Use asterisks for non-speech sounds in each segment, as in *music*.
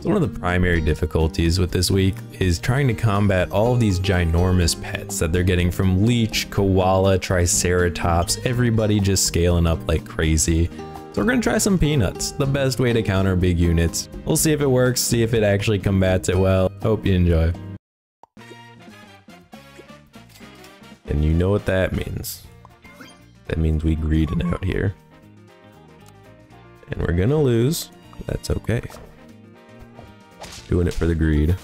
So one of the primary difficulties with this week is trying to combat all of these ginormous pets that they're getting from Leech, Koala, Triceratops, everybody just scaling up like crazy. So we're gonna try some peanuts, the best way to counter big units. We'll see if it works, see if it actually combats it well. Hope you enjoy. And you know what that means. That means we greeding out here. And we're gonna lose. That's okay. Doing it for the greed.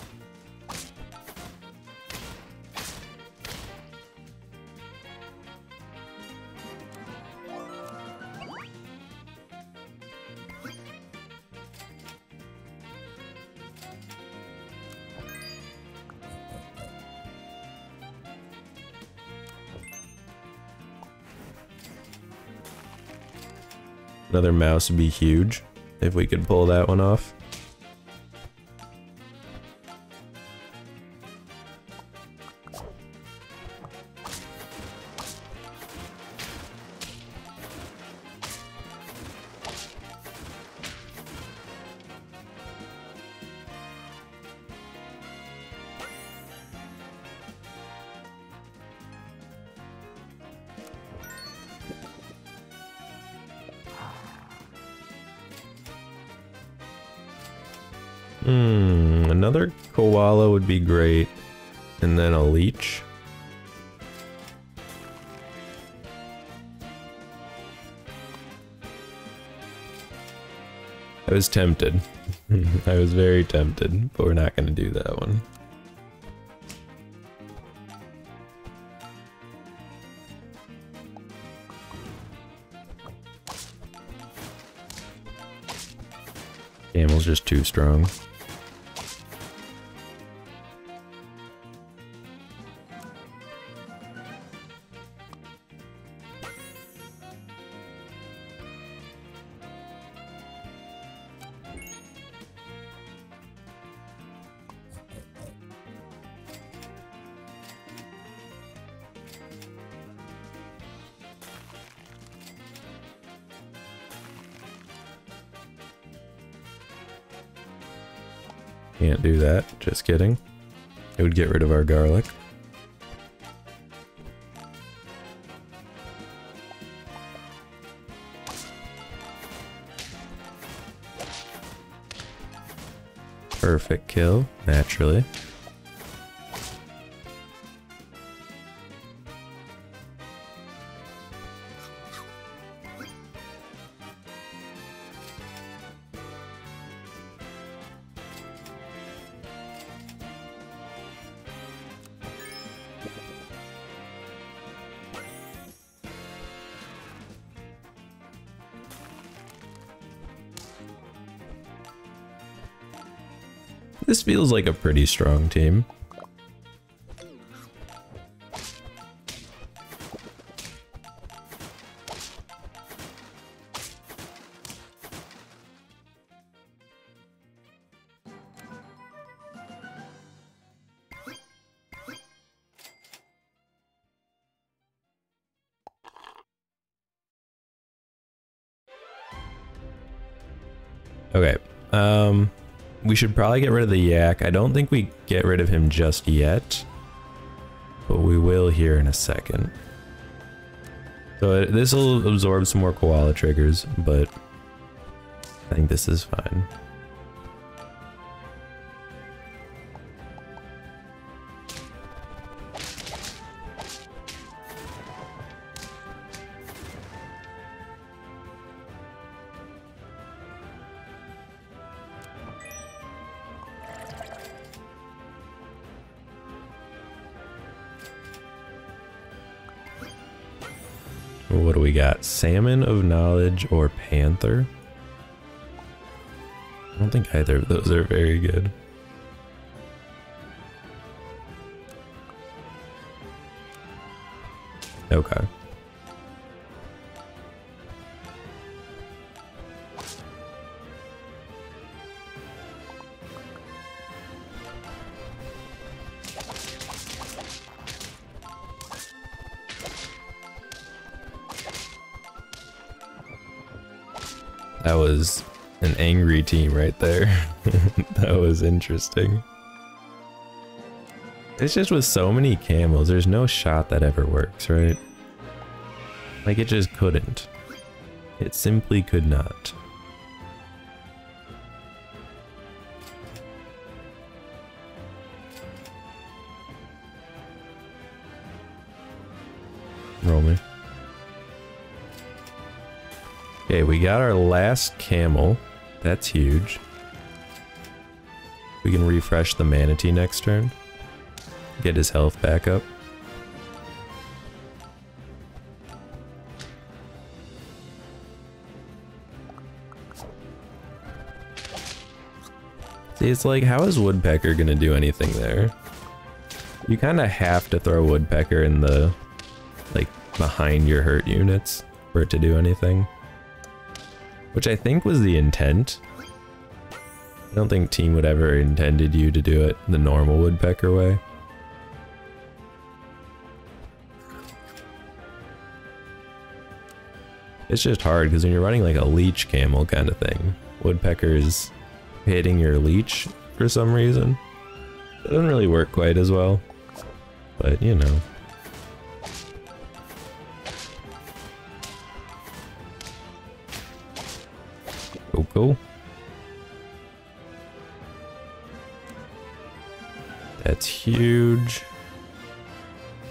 Another mouse would be huge if we could pull that one off. Great. And then a leech. I was tempted. *laughs* I was very tempted, but we're not going to do that one. Camel's just too strong. Can't do that. Just kidding. It would get rid of our garlic. Perfect kill, naturally. This feels like a pretty strong team. We should probably get rid of the yak. I don't think we get rid of him just yet, but we will here in a second. So this will absorb some more koala triggers, but I think this is fine. Got? Salmon of Knowledge or Panther? I don't think either of those are very good. Okay. That was an angry team right there. *laughs* that was interesting. It's just with so many camels, there's no shot that ever works, right? Like it just couldn't. It simply could not. Okay, we got our last camel. That's huge. We can refresh the manatee next turn. Get his health back up. See, it's like, how is Woodpecker gonna do anything there? You kind of have to throw Woodpecker in the, like, behind your hurt units for it to do anything. Which I think was the intent. I don't think Team Wood ever intended you to do it the normal Woodpecker way. It's just hard because when you're running like a leech camel kind of thing, Woodpecker's hitting your leech for some reason. It doesn't really work quite as well, but you know. Go. That's huge.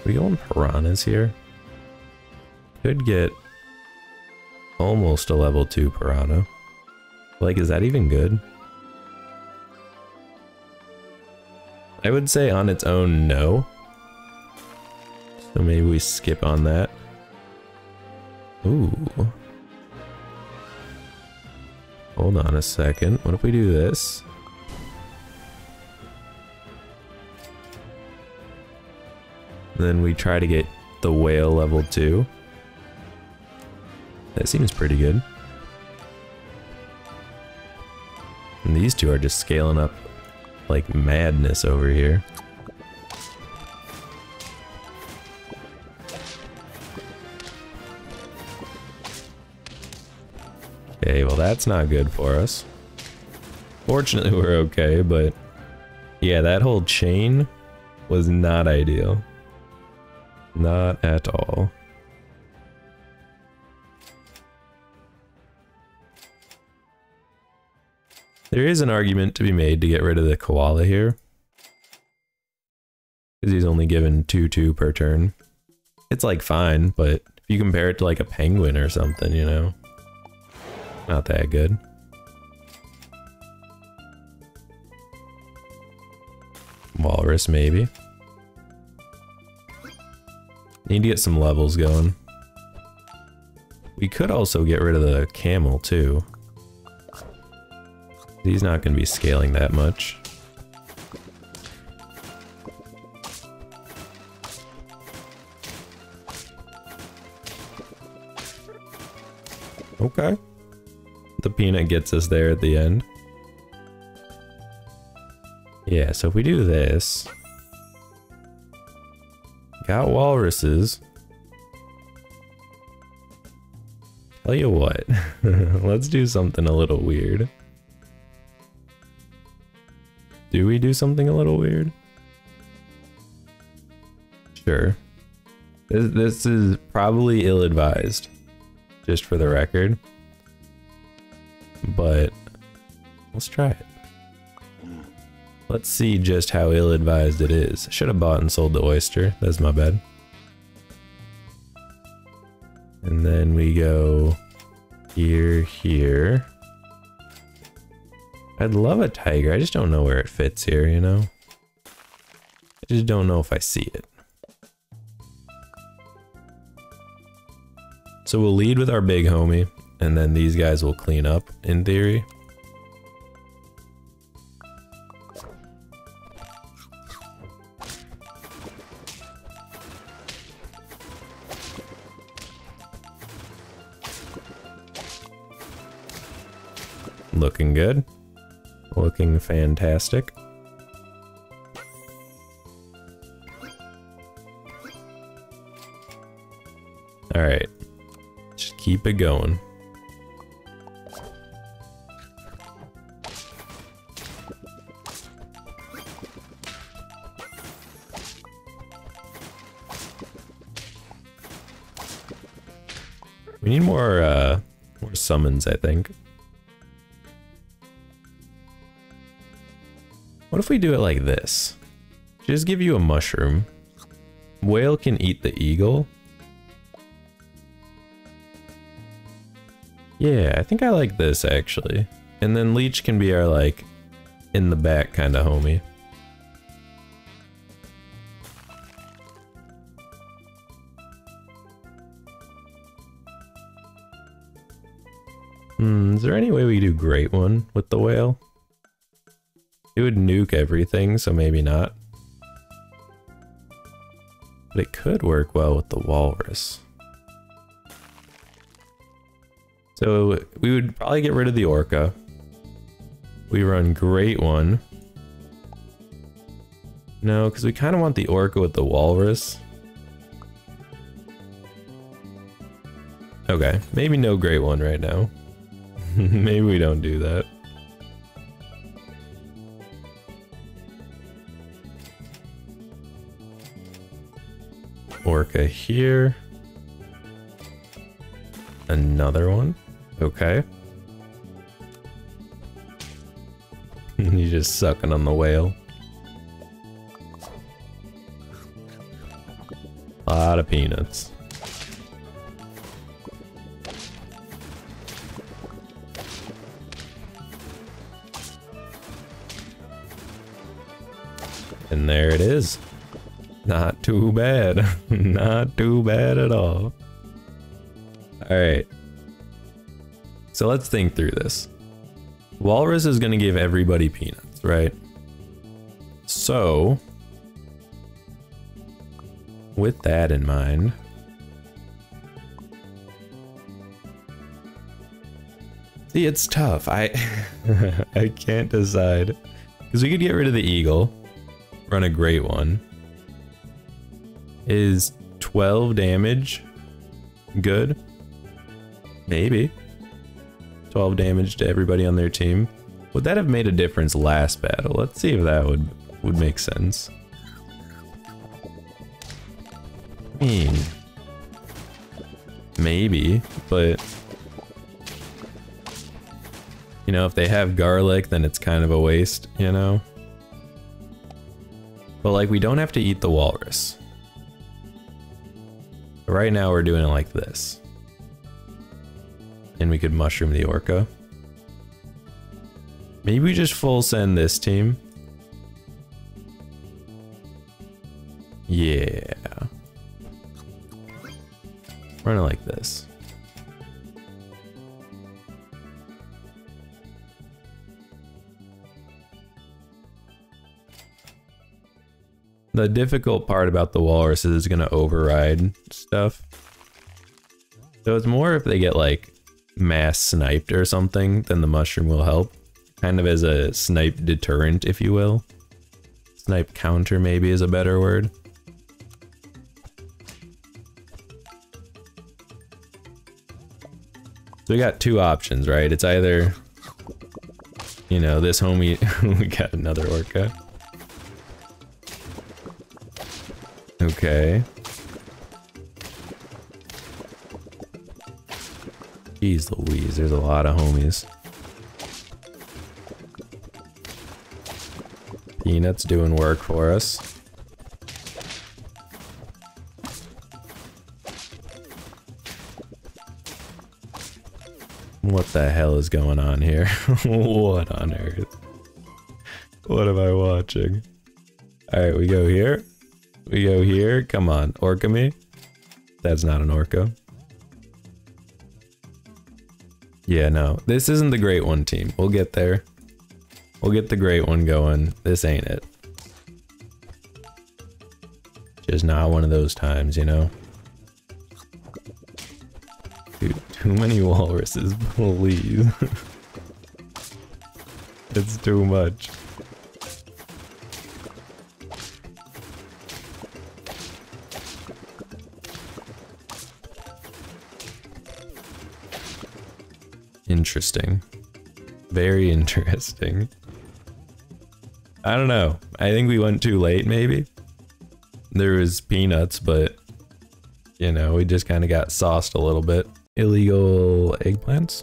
We going piranhas here? Could get almost a level 2 piranha. Like, is that even good? I would say on its own, no. So maybe we skip on that. Ooh. Hold on a second. What if we do this? Then we try to get the whale level 2. That seems pretty good. And these two are just scaling up like madness over here. Okay, well that's not good for us. Fortunately we're okay, but yeah, that whole chain was not ideal. Not at all. There is an argument to be made to get rid of the koala here. Because he's only given 2-2 per turn. It's like fine, but if you compare it to like a penguin or something, you know. Not that good. Walrus, maybe. Need to get some levels going. We could also get rid of the camel, too. He's not going to be scaling that much. Okay. The peanut gets us there at the end. Yeah, so if we do this... Got walruses. Tell you what, *laughs* let's do something a little weird. Do we do something a little weird? Sure. This, this is probably ill-advised, just for the record. But let's try it. Let's see just how ill-advised it is. Should have bought and sold the oyster. That's my bad. And then we go here, here. I'd love a tiger. I just don't know where it fits here, you know? I just don't know if I see it. So we'll lead with our big homie, and then these guys will clean up, in theory. Looking good. Looking fantastic. Alright. Just keep it going. Summons, I think. What if we do it like this? Just give you a mushroom. Whale can eat the eagle. Yeah, I think I like this actually. And then Leech can be our like in the back kind of homie. There any way we do Great One with the whale? It would nuke everything, so maybe not. But it could work well with the walrus. So we would probably get rid of the orca. We run Great One. No, because we kind of want the orca with the walrus. Okay, maybe no Great One right now. *laughs* maybe we don't do that. Orca here. Another one. Okay. *laughs* He's just sucking on the whale. A lot of peanuts. And there it is. Not too bad. *laughs* Not too bad at all. Alright. So let's think through this. Walrus is going to give everybody peanuts, right? So, with that in mind, see, it's tough. I *laughs* I can't decide because we could get rid of the eagle, run a great one. Is 12 damage good? Maybe. 12 damage to everybody on their team. Would that have made a difference last battle? Let's see if that would would make sense. I mean, maybe, but you know, if they have garlic, then it's kind of a waste, you know? But like, we don't have to eat the walrus. Right now we're doing it like this. And we could mushroom the orca. Maybe we just full send this team. Yeah. Run it like this. The difficult part about the walrus is it's gonna override stuff. So it's more if they get like mass sniped or something, then the mushroom will help. Kind of as a snipe deterrent, if you will. Snipe counter maybe is a better word. So we got two options, right? It's either, you know, this homie, *laughs* we got another orca. Okay. Jeez Louise, there's a lot of homies. Peanuts doing work for us. What the hell is going on here? *laughs* what on earth? What am I watching? Alright, we go here. We go here. Come on, orca me. That's not an orca. Yeah, no. This isn't the great one team. We'll get there. We'll get the great one going. This ain't it. Just not one of those times, you know? Dude, too many walruses, *laughs* please. *laughs* it's too much. Interesting. Very interesting. I don't know. I think we went too late, maybe. There was peanuts, but, you know, we just kind of got sauced a little bit. illegal eggplants.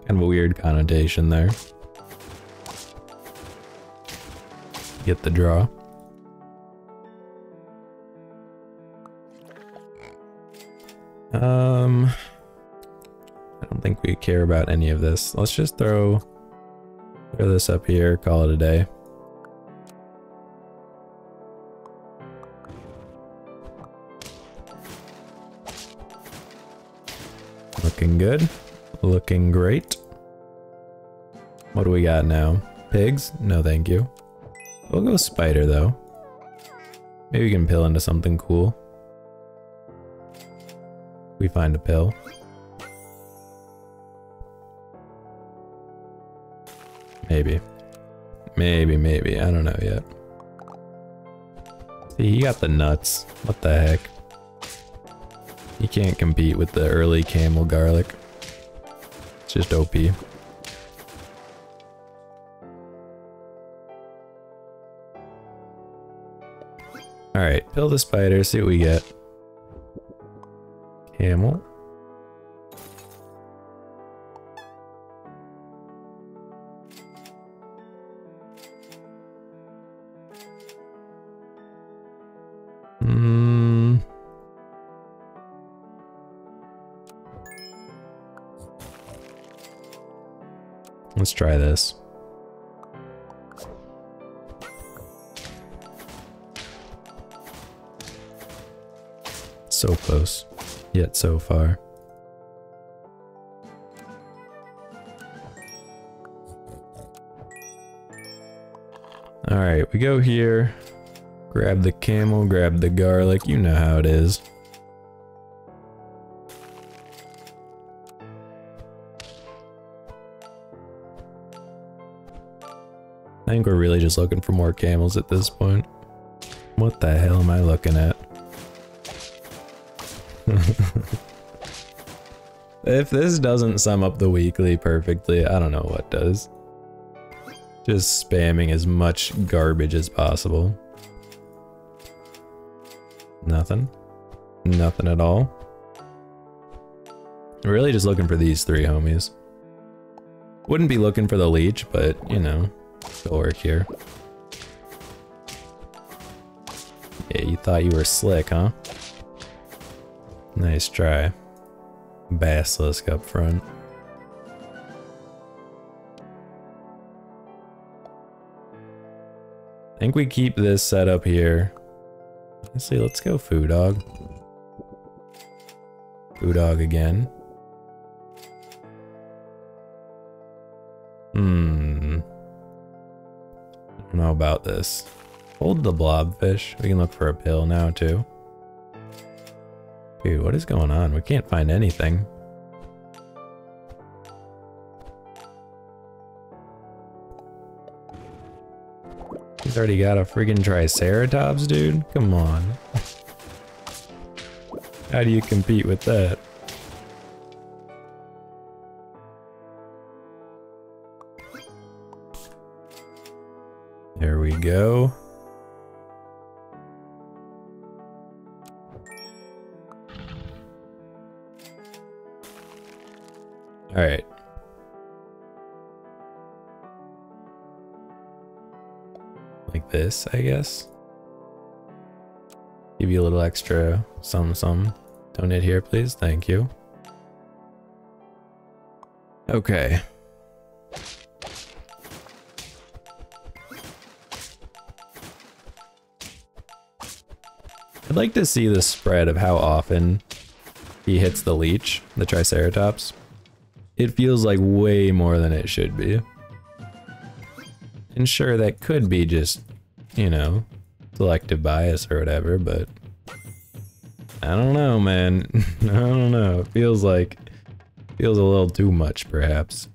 Kind of a weird connotation there. Get the draw. Um, I don't think we care about any of this. Let's just throw, throw this up here, call it a day. Looking good. Looking great. What do we got now? Pigs? No thank you. We'll go spider though. Maybe we can pill into something cool. We find a pill. Maybe. Maybe, maybe. I don't know yet. See, he got the nuts. What the heck? You can't compete with the early camel garlic. It's just OP. Alright, pill the spider, see what we get. Camel. Let's try this. So close, yet so far. Alright, we go here. Grab the camel, grab the garlic, you know how it is. I think we're really just looking for more camels at this point. What the hell am I looking at? *laughs* if this doesn't sum up the weekly perfectly, I don't know what does. Just spamming as much garbage as possible. Nothing. Nothing at all. Really just looking for these three homies. Wouldn't be looking for the leech, but, you know, work here. Yeah, you thought you were slick, huh? Nice try. Basilisk up front. I think we keep this set up here. Honestly, let's go Foo Dog. Foo Dog again. Hmm. Know about this. Hold the blobfish. We can look for a pill now too. Dude, what is going on? We can't find anything. He's already got a freaking Triceratops, dude? Come on. *laughs* How do you compete with that? Go. All right. Like this, I guess. Give you a little extra some some. Donate here, please. Thank you. Okay. I'd like to see the spread of how often he hits the leech, the Triceratops. It feels like way more than it should be. And sure, that could be just, you know, selective bias or whatever, but I don't know, man. *laughs* I don't know. It feels like feels a little too much, perhaps.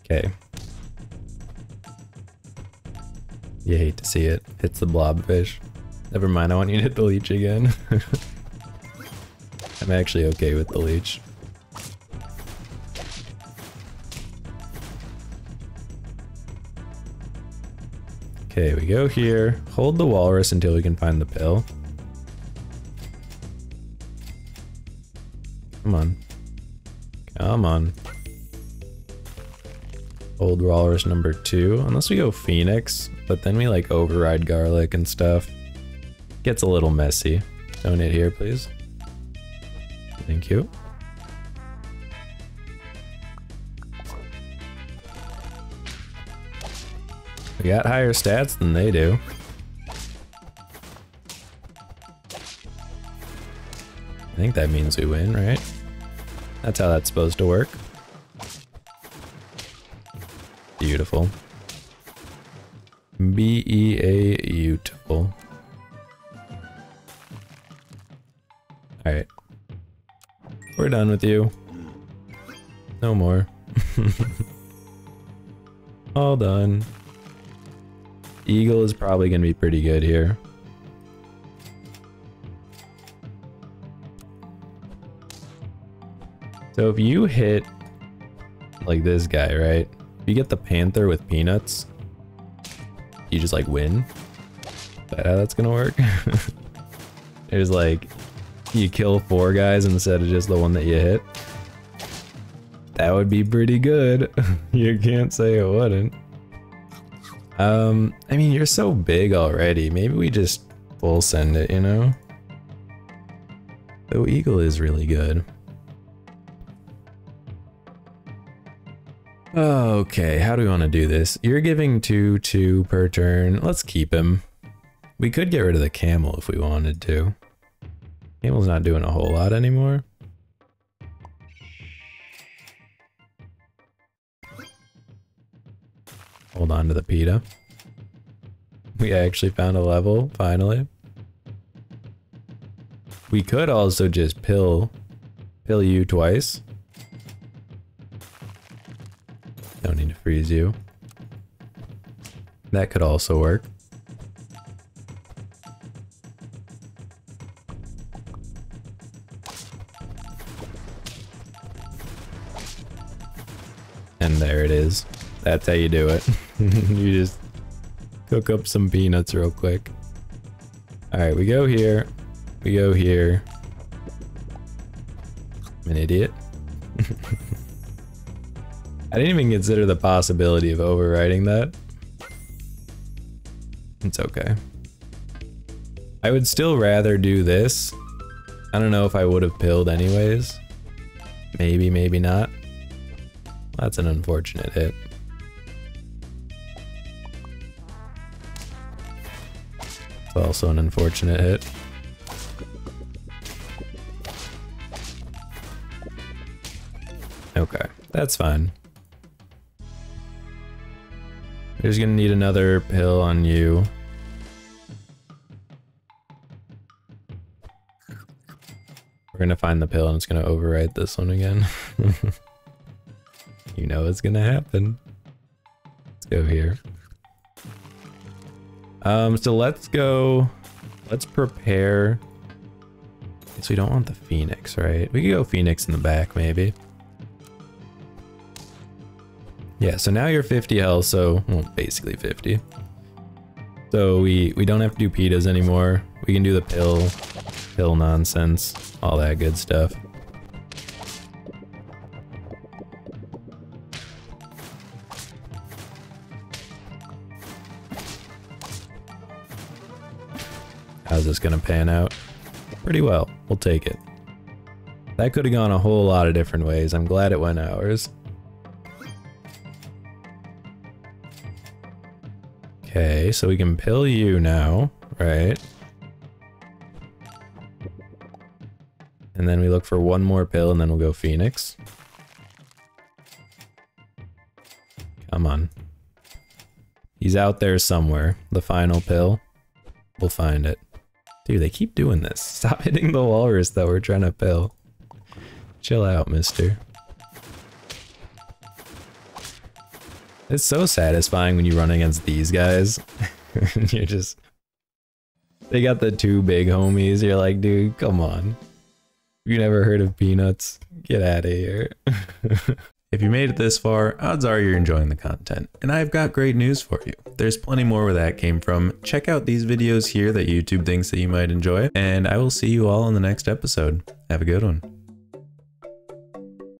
Okay. You hate to see it. Hits the blobfish. Never mind, I want you to hit the leech again. *laughs* I'm actually okay with the leech. Okay, we go here. Hold the walrus until we can find the pill. Come on. Come on. Hold walrus number two. Unless we go phoenix, but then we like override garlic and stuff. Gets a little messy. Donate here, please. Thank you. We got higher stats than they do. I think that means we win, right? That's how that's supposed to work. Beautiful. B-E-A beautiful. Alright. We're done with you. No more. *laughs* All done. Eagle is probably going to be pretty good here. So if you hit like this guy, right? If you get the panther with peanuts, you just like win. Is that how that's gonna work? *laughs* There's like, you kill four guys instead of just the one that you hit. That would be pretty good. *laughs* you can't say it wouldn't. Um, I mean, you're so big already. Maybe we just full send it, you know? The Eagle is really good. Okay, how do we want to do this? You're giving 2, 2 per turn. Let's keep him. We could get rid of the camel if we wanted to. Camel's not doing a whole lot anymore. Hold on to the PETA. We actually found a level, finally. We could also just pill, pill you twice. Don't need to freeze you. That could also work. And there it is. That's how you do it. *laughs* you just cook up some peanuts real quick. Alright, we go here. We go here. I'm an idiot. *laughs* I didn't even consider the possibility of overriding that. It's okay. I would still rather do this. I don't know if I would have pilled anyways. Maybe, maybe not. That's an unfortunate hit. It's also an unfortunate hit. Okay, that's fine. We're gonna need another pill on you. We're gonna find the pill and it's gonna override this one again. *laughs* you know it's gonna happen. Let's go here. Um, so let's go, let's prepare. So we don't want the Phoenix, right? We could go Phoenix in the back, maybe. Yeah, so now you're 50 health, so, well, basically 50. So we, we don't have to do PETAs anymore. We can do the pill, pill nonsense, all that good stuff. How's this gonna pan out? Pretty well. We'll take it. That could have gone a whole lot of different ways. I'm glad it went ours. Okay, so we can pill you now, right? And then we look for one more pill and then we'll go Phoenix. Come on. He's out there somewhere. The final pill. We'll find it. Dude, they keep doing this. *laughs* Stop hitting the walrus that we're trying to pill. Chill out, mister. It's so satisfying when you run against these guys. *laughs* You're just... They got the two big homies. You're like, dude, come on. You never heard of peanuts? Get out of here. *laughs* If you made it this far, odds are you're enjoying the content. And I've got great news for you. There's plenty more where that came from. Check out these videos here that YouTube thinks that you might enjoy, and I will see you all in the next episode. Have a good one.